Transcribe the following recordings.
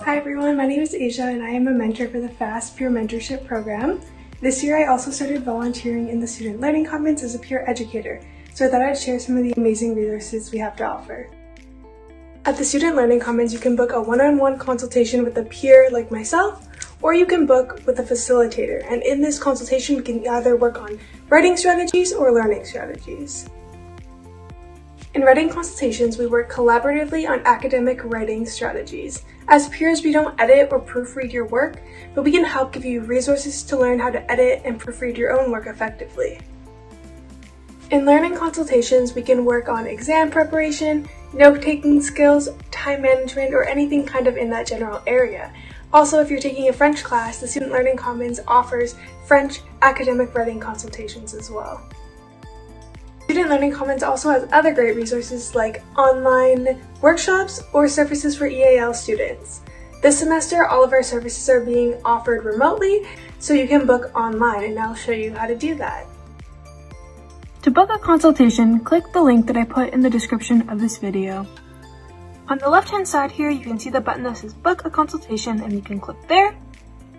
Hi everyone, my name is Asia and I am a mentor for the FASS Peer Mentorship Program. This year I also started volunteering in the Student Learning Commons as a peer educator, so I thought I'd share some of the amazing resources we have to offer. At the Student Learning Commons, you can book a one-on-one -on -one consultation with a peer like myself, or you can book with a facilitator, and in this consultation we can either work on writing strategies or learning strategies. In writing consultations, we work collaboratively on academic writing strategies. As peers, we don't edit or proofread your work, but we can help give you resources to learn how to edit and proofread your own work effectively. In learning consultations, we can work on exam preparation, note-taking skills, time management, or anything kind of in that general area. Also, if you're taking a French class, the Student Learning Commons offers French academic writing consultations as well. Student Learning Commons also has other great resources like online workshops or services for EAL students. This semester, all of our services are being offered remotely, so you can book online and I'll show you how to do that. To book a consultation, click the link that I put in the description of this video. On the left hand side here, you can see the button that says book a consultation and you can click there.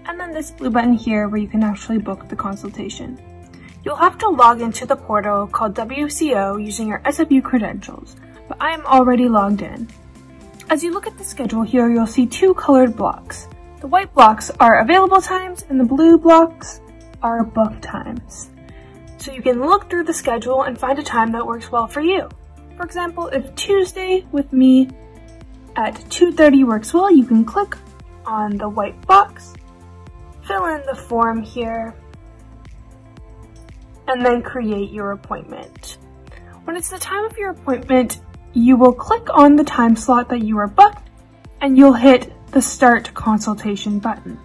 And then this blue button here where you can actually book the consultation. You'll have to log into the portal called WCO using your SFU credentials, but I am already logged in. As you look at the schedule here, you'll see two colored blocks. The white blocks are available times and the blue blocks are book times. So you can look through the schedule and find a time that works well for you. For example, if Tuesday with me at 2.30 works well, you can click on the white box, fill in the form here, and then create your appointment. When it's the time of your appointment, you will click on the time slot that you are booked and you'll hit the start consultation button.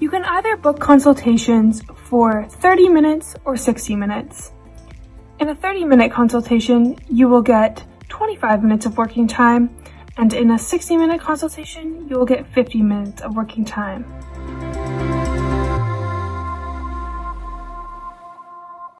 You can either book consultations for 30 minutes or 60 minutes. In a 30 minute consultation, you will get 25 minutes of working time and in a 60 minute consultation, you will get 50 minutes of working time.